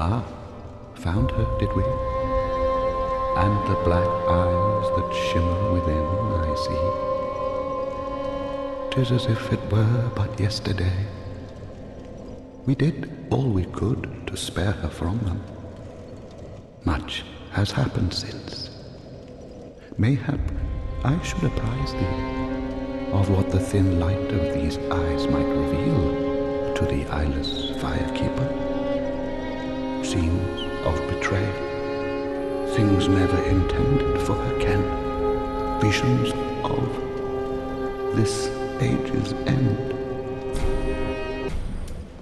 Ah, found her, did we? And the black eyes that shimmer within, I see. Tis as if it were but yesterday. We did all we could to spare her from them. Much has happened since. Mayhap I should apprise thee of what the thin light of these eyes might reveal to the eyeless firekeeper. Scenes of betrayal, things never intended for her ken, visions of this age's end.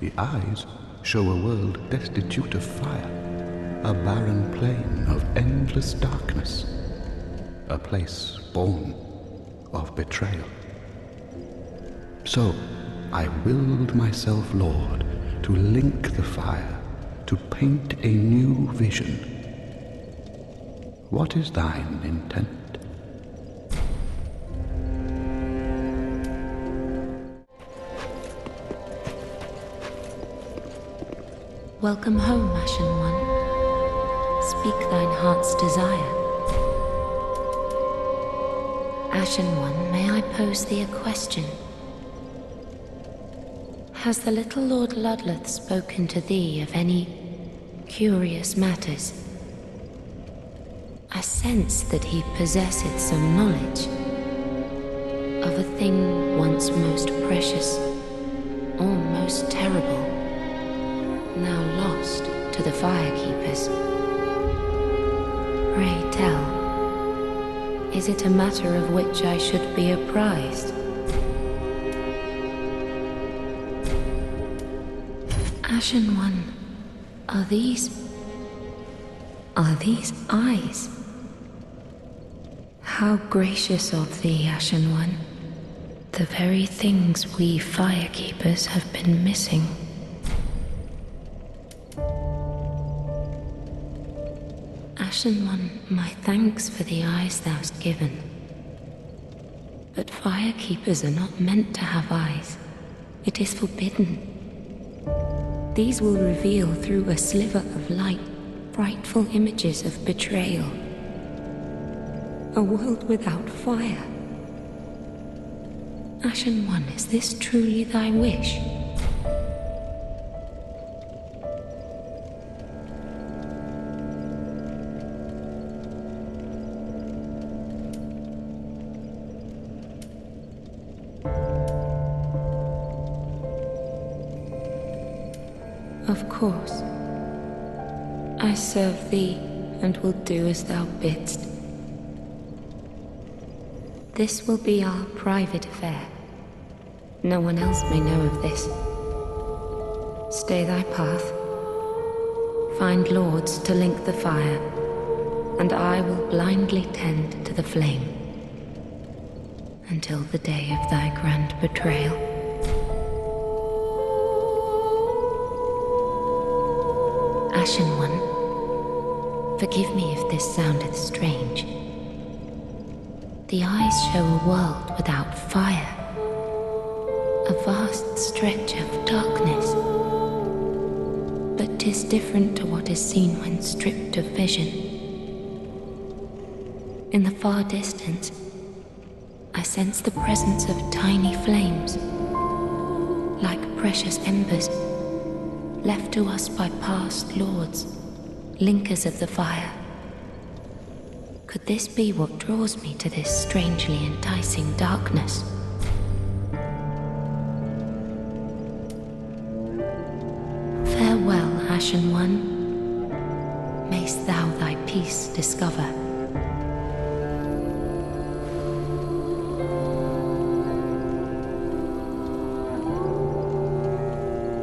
The eyes show a world destitute of fire, a barren plain of endless darkness, a place born of betrayal. So I willed myself Lord to link the fire, to paint a new vision. What is thine intent? Welcome home, Ashen One. Speak thine heart's desire. Ashen One, may I pose thee a question? Has the little Lord Ludleth spoken to thee of any curious matters? I sense that he possesseth some knowledge of a thing once most precious, or most terrible, now lost to the firekeepers. Pray tell, is it a matter of which I should be apprised? Ashen One, are these. Are these eyes? How gracious of thee, Ashen One. The very things we firekeepers have been missing. Ashen One, my thanks for the eyes thou'st given. But firekeepers are not meant to have eyes. It is forbidden. These will reveal through a sliver of light frightful images of betrayal. A world without fire. Ashen One, is this truly thy wish? Course. I serve thee and will do as thou bidst. This will be our private affair. No one else may know of this. Stay thy path. Find lords to link the fire, and I will blindly tend to the flame until the day of thy grand betrayal. Ashen One, forgive me if this soundeth strange. The eyes show a world without fire, a vast stretch of darkness. But 'tis different to what is seen when stripped of vision. In the far distance, I sense the presence of tiny flames, like precious embers left to us by past lords, linkers of the fire. Could this be what draws me to this strangely enticing darkness? Farewell, Ashen One. Mayst thou thy peace discover.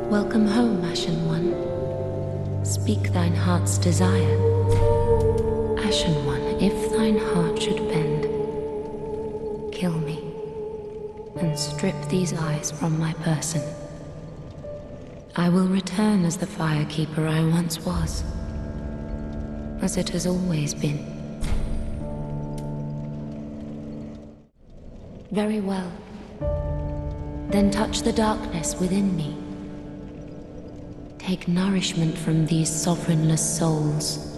Welcome home, Ashen One. Speak thine heart's desire. Ashen One, if thine heart should bend, kill me and strip these eyes from my person. I will return as the firekeeper I once was, as it has always been. Very well. Then touch the darkness within me. Take nourishment from these sovereignless souls.